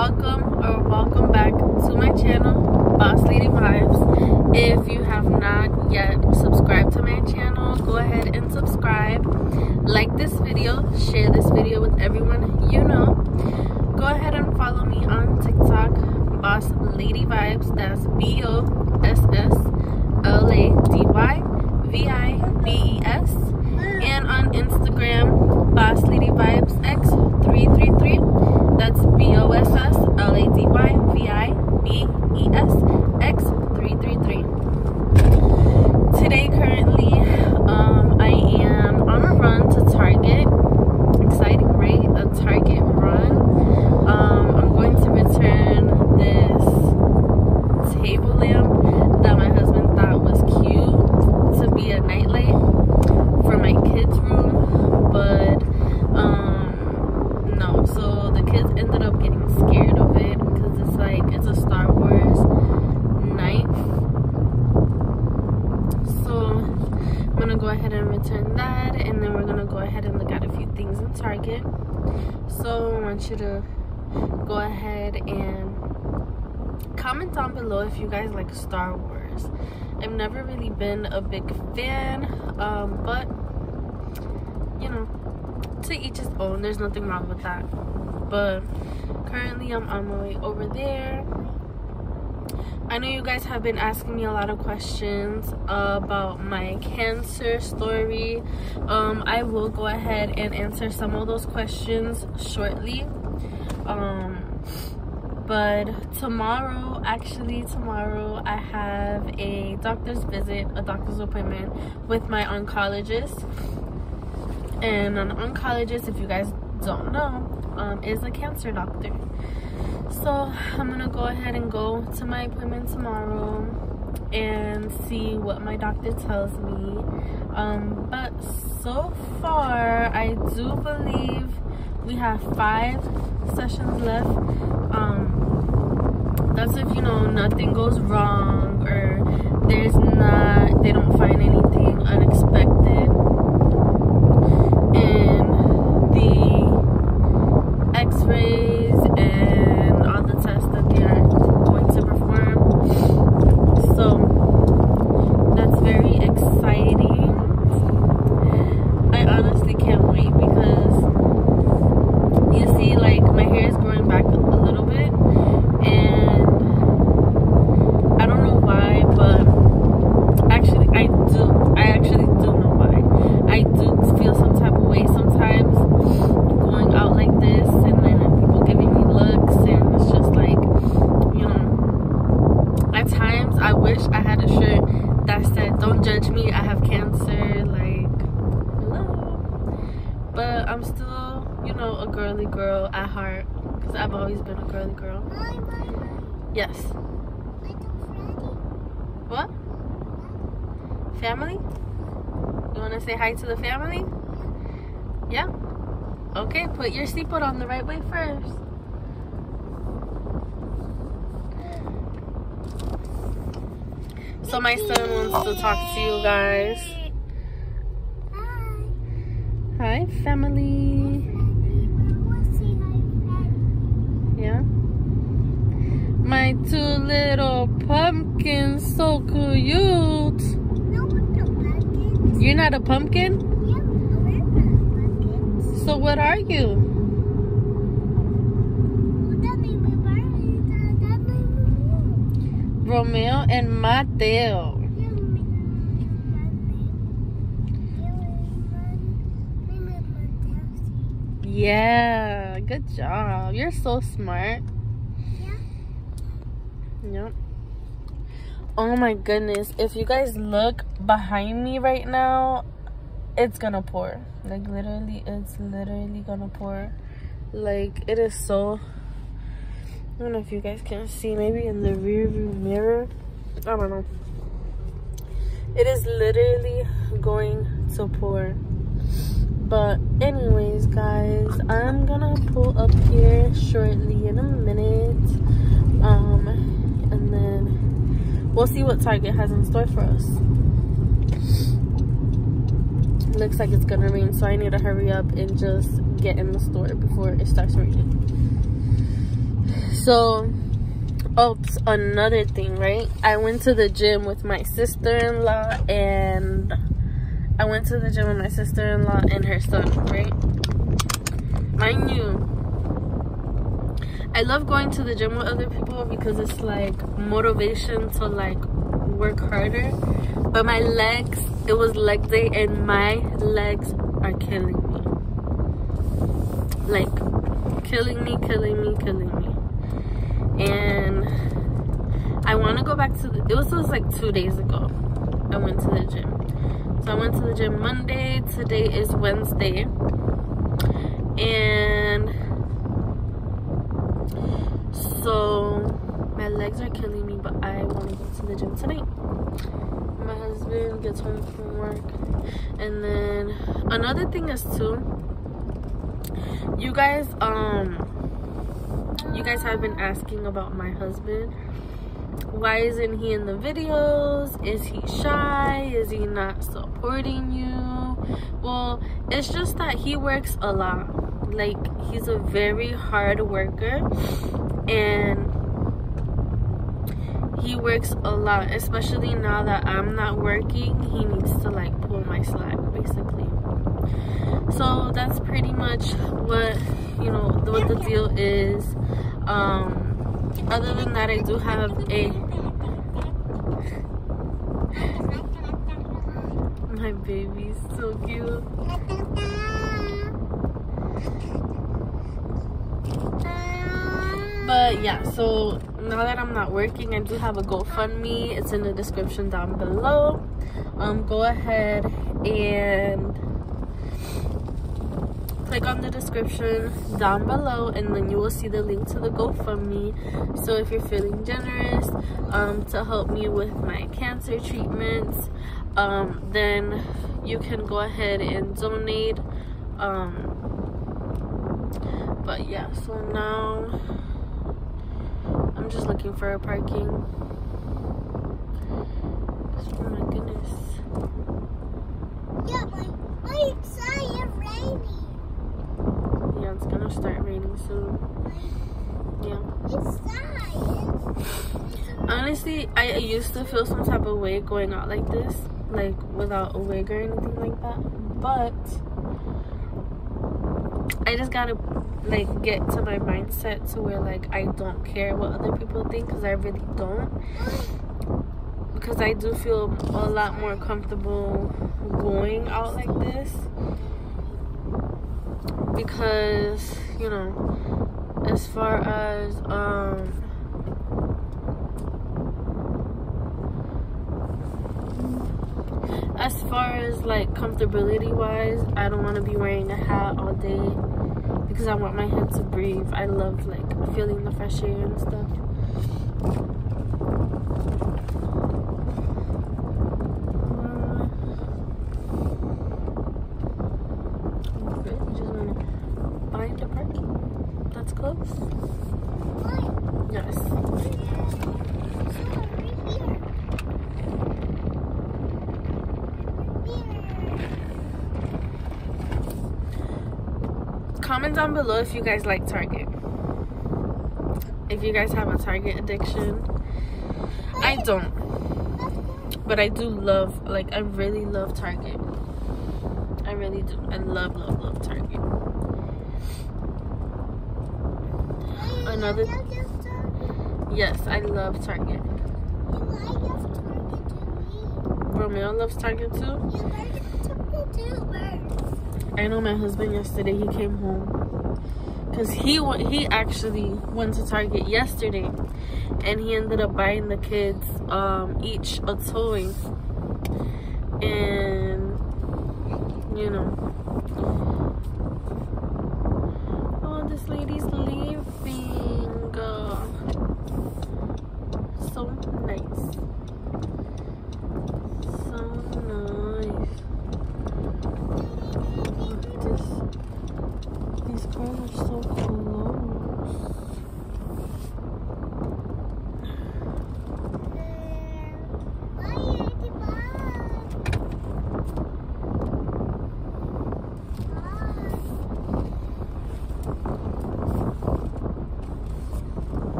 welcome or welcome back to my channel, Boss Lady Vibes. If you have not yet subscribed to my channel, go ahead and subscribe. Like this video, share this video with everyone you know. Go ahead and follow me on TikTok, Boss Lady Vibes. That's B O S S L A D Y V I B E S. And on Instagram, Boss Lady Vibes X333. That's B O S S L A D Y V I B E S X333. Today, currently, um, I am on a run to Target. Exciting, right? A Target run. Um, I'm going to return this table lamp that my husband thought was cute to be a nightlight for my kids' room, but um, no. So the kids ended up getting scared of it because it's like it's a Star Wars knife. So I'm gonna go ahead and return that, and then we're gonna go ahead and look at a few things in Target. So I want you go ahead and comment down below if you guys like Star Wars. I've never really been a big fan, um, but you know, to each his own. There's nothing wrong with that. But currently, I'm on my way over there. I know you guys have been asking me a lot of questions about my cancer story. Um, I will go ahead and answer some of those questions shortly. Um, but tomorrow, actually, tomorrow, I have a doctor's visit, a doctor's appointment with my oncologist. And an oncologist, if you guys don't know, um, is a cancer doctor. So I'm gonna go ahead and go to my appointment tomorrow and see what my doctor tells me. Um, but so far, I do believe we have five sessions left. Um, that's if you know nothing goes wrong or there's not they don't find anything unexpected in the x-rays and all the tests that they are going to perform so that's very exciting i honestly can't wait because you see like my hair is growing back a little bit and i don't know why but actually i do i actually do know why i do feel some type of way sometimes going out like this and then people giving me looks and it's just like you know at times i wish i had a shirt that said don't judge me i have cancer like hello but i'm still you know a girly girl at heart because i've always been a girly girl. Yes. What? Family? You want to say hi to the family? Yeah. Okay put your seatbelt on the right way first. So my son wants to talk to you guys hi family. Yeah. My two little pumpkins so cute. You're not a pumpkin? So what are you? Romeo and mateo yeah good job you're so smart Yeah. Yep. Oh my goodness. If you guys look behind me right now, it's gonna pour. Like literally, it's literally gonna pour. Like it is so I don't know if you guys can see maybe in the rear view mirror. I don't know. It is literally going to pour. But anyways guys, I'm gonna pull up here shortly in a minute. Um and then we'll see what Target has in store for us. Looks like it's gonna rain, so I need to hurry up and just get in the store before it starts raining. So, oops, another thing, right? I went to the gym with my sister-in-law and I went to the gym with my sister-in-law and her son, right? Mind you, I love going to the gym with other people because it's like motivation to like work harder. But my legs, it was leg day and my legs are killing me. Like killing me, killing me, killing me. And I want to go back to the, it was, it was like two days ago. I went to the gym. So I went to the gym Monday. Today is Wednesday. And so my legs are killing me, but I want to go to the gym tonight. My husband gets home from work. And then another thing is too, you guys, um, you guys have been asking about my husband. Why isn't he in the videos? Is he shy? Is he not supporting you? Well, it's just that he works a lot. Like, he's a very hard worker and he works a lot especially now that i'm not working he needs to like pull my slack basically so that's pretty much what you know what the deal is um other than that i do have a my baby's so cute. But yeah so now that i'm not working i do have a gofundme. It's in the description down below. Um go ahead and click on the description down below and then you will see the link to the gofundme so if you're feeling generous um to help me with my cancer treatments um then you can go ahead and donate um but yeah so now I'm just looking for a parking. Oh my goodness. Yeah, my, my it's raining. It's gonna start raining soon. Yeah. It's Honestly, I used to feel some type of way going out like this, like without a wig or anything like that. But I just gotta like get to my mindset to where like I don't care what other people think because I really don't because I do feel a lot more comfortable going out like this because you know as far as um as far as like comfortability wise I don't want to be wearing a hat all day because I want my head to breathe. I love like feeling the fresh air and stuff. find a parking that's close. Yes. comment down below if you guys like Target. If you guys have a Target addiction. I don't. But I do love, like, I really love Target. I really do. I love, love, love Target. Another. Yes, I love Target. Romeo loves Target too? I know my husband yesterday, he came home. Because he, he actually went to Target yesterday. And he ended up buying the kids um, each a toy. And, you know.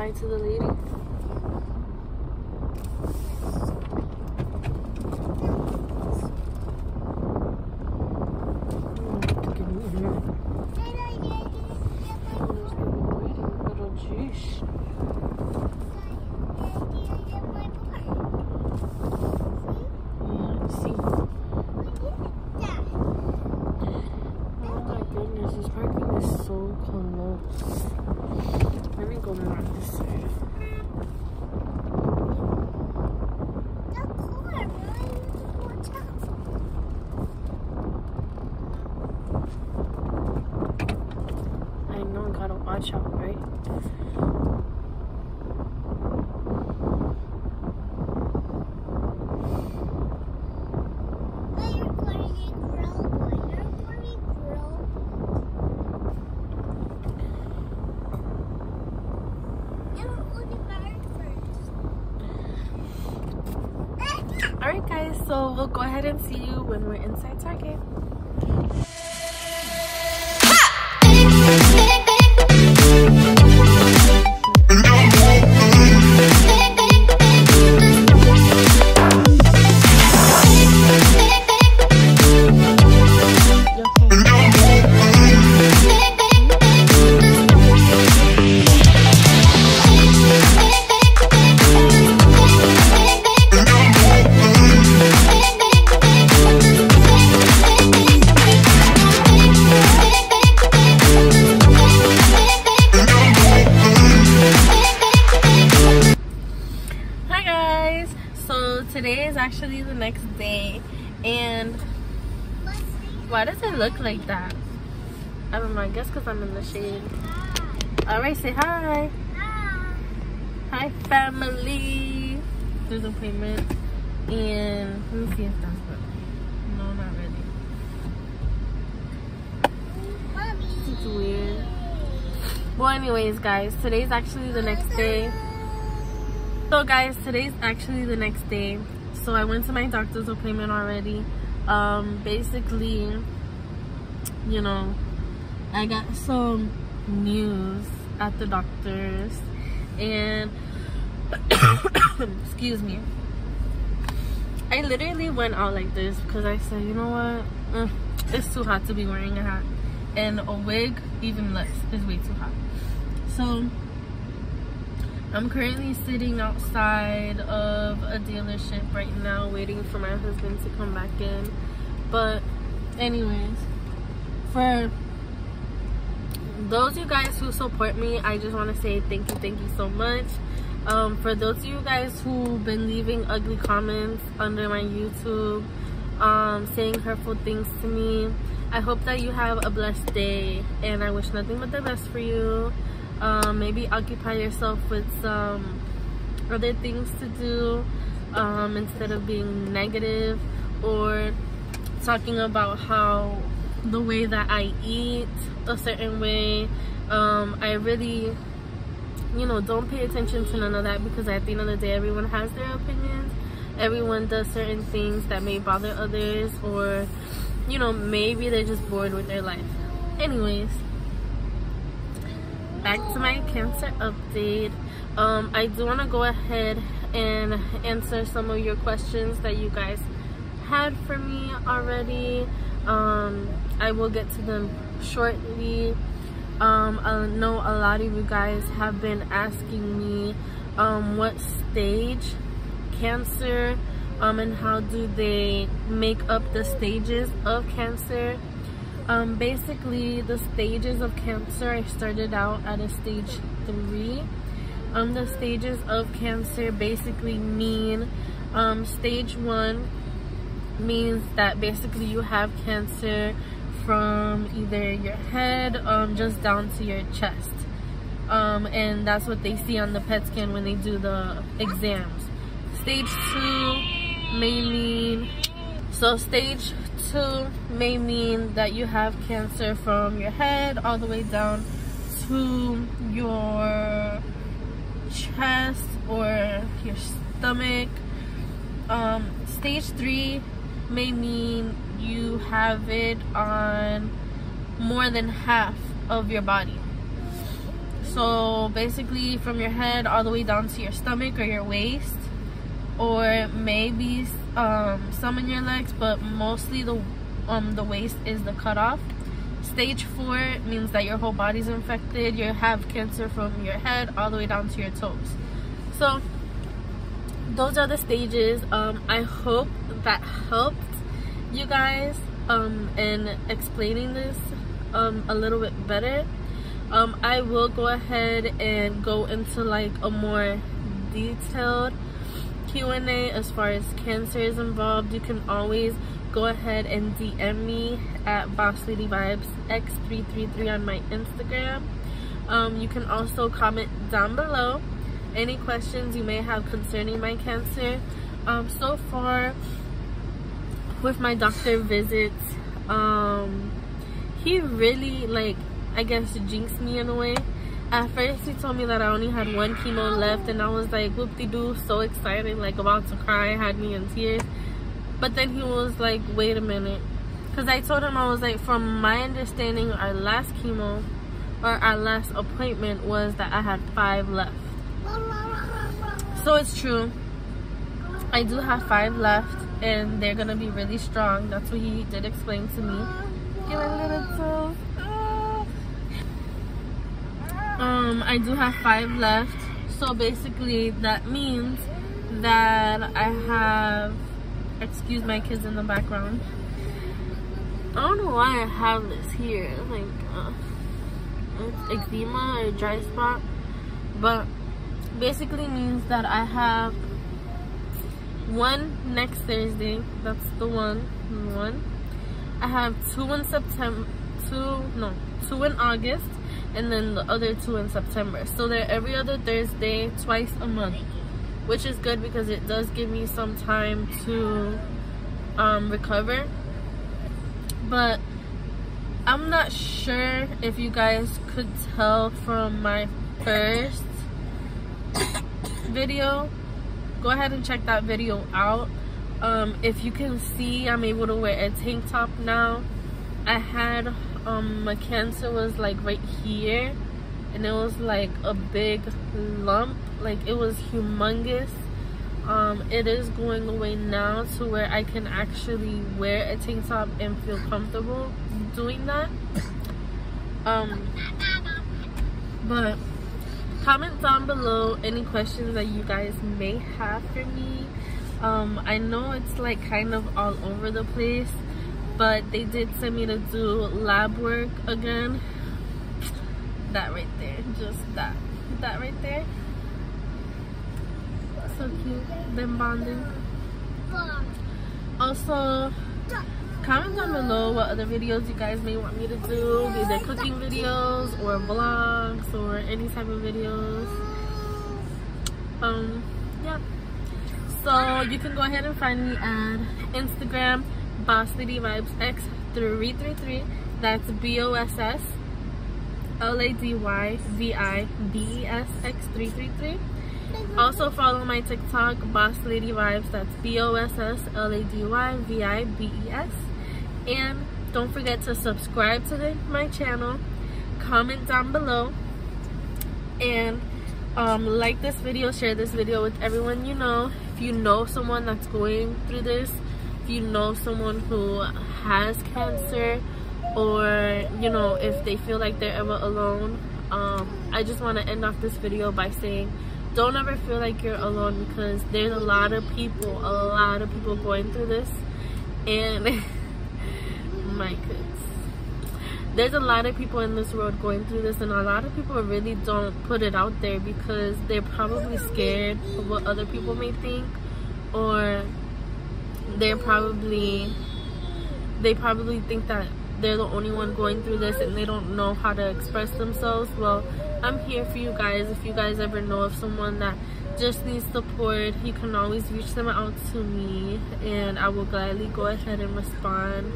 Say to the lady? watch out, right? Alright guys, ahead and see you when we're inside Target. Actually the next day and why does it look like that? I don't know i guess because i'm in the shade. All right say hi. Hi. Family. There's an appointment and let me see if that's good no not really it's weird. Well anyways guys today's actually the next day so guys today's actually the next day. So i went to my doctor's appointment already. Um basically you know i got some news at the doctor's and excuse me. I literally went out like this because i said you know what? It's too hot to be wearing a hat. And a wig even less is way too hot. So I'm currently sitting outside of a dealership right now waiting for my husband to come back in. But anyways, for those of you guys who support me, I just want to say thank you, thank you so much. Um, for those of you guys who've been leaving ugly comments under my YouTube, um, saying hurtful things to me, I hope that you have a blessed day and I wish nothing but the best for you um, maybe occupy yourself with some other things to do um, instead of being negative or talking about how the way that I eat a certain way. Um, I really you know don't pay attention to none of that because at the end of the day everyone has their opinions. Everyone does certain things that may bother others or you know maybe they're just bored with their life. Anyways back to my cancer update. Um, i do want to go ahead and answer some of your questions that you guys had for me already. Um, i will get to them shortly. Um, i know a lot of you guys have been asking me um, what stage cancer um, and how do they make up the stages of cancer um, basically, the stages of cancer, I started out at a stage three. Um, the stages of cancer basically mean um, stage one means that basically you have cancer from either your head um, just down to your chest. Um, and that's what they see on the PET scan when they do the exams. Stage two may mean, so stage two may mean that you have cancer from your head all the way down to your chest or your stomach. Um, stage three may mean you have it on more than half of your body. So basically from your head all the way down to your stomach or your waist or maybe um, some in your legs but mostly the um, the waist is the cutoff. Stage four means that your whole body's infected. You have cancer from your head all the way down to your toes. So those are the stages. Um, I hope that helped you guys um, in explaining this um, a little bit better. Um, I will go ahead and go into like a more detailed Q&A as far as cancer is involved. You can always go ahead and DM me at Boss Lady Vibes X333 on my Instagram. Um, you can also comment down below any questions you may have concerning my cancer. Um, so far, with my doctor visits, um, he really, like, I guess jinxed me in a way. At first, he told me that I only had one chemo left, and I was like, whoop-de-doo, so excited, like about to cry, had me in tears. But then he was like, wait a minute. Because I told him, I was like, from my understanding, our last chemo, or our last appointment was that I had five left. So it's true. I do have five left and they're gonna be really strong. That's what he did explain to me. Get a little toe. Um, I do have five left. So basically that means that I have excuse my kids in the background. I don't know why I have this here. Like uh, it's eczema or dry spot. But basically means that I have one next Thursday. That's the one. One. I have two in September. Two no, two in August, and then the other two in September. So they're every other Thursday, twice a month, which is good because it does give me some time to um, recover. But I'm not sure if you guys could tell from my first video go ahead and check that video out um, if you can see i'm able to wear a tank top now i had um, my cancer was like right here and it was like a big lump. Like it was humongous. Um, it is going away now to where i can actually wear a tank top and feel comfortable doing that. Um but comment down below any questions that you guys may have for me. Um i know it's like kind of all over the place but they did send me to do lab work again. That right there just that that right there. So cute them bonding. Also comment down below what other videos you guys may want me to do either cooking videos or vlogs or any type of videos. Um yeah. So you can go ahead and find me on instagram boss lady vibes x333 that's b-o-s-s l-a-d-y-v-i-b-e-s x333 also follow my TikTok, Boss Lady Vibes. That's B-O-S-S-L-A-D-Y-V-I-B-E-S. And don't forget to subscribe to my channel. Comment down below. And um, like this video, share this video with everyone you know. If you know someone that's going through this, you know someone who has cancer, or you know, if they feel like they're ever alone, um, I just want to end off this video by saying don't ever feel like you're alone because there's a lot of people a lot of people going through this. And my kids there's a lot of people in this world going through this and a lot of people really don't put it out there because they're probably scared of what other people may think or they're probably they probably think that they're the only one going through this and they don't know how to express themselves. Well i'm here for you guys. If you guys ever know of someone that just needs support you can always reach them out to me and i will gladly go ahead and respond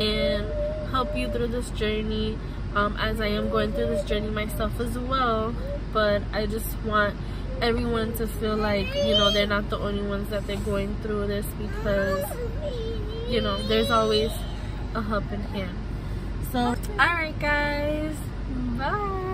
and help you through this journey um, as i am going through this journey myself as well. But i just want everyone to feel like you know they're not the only ones that they're going through this because you know there's always a helping hand. So all right guys. Bye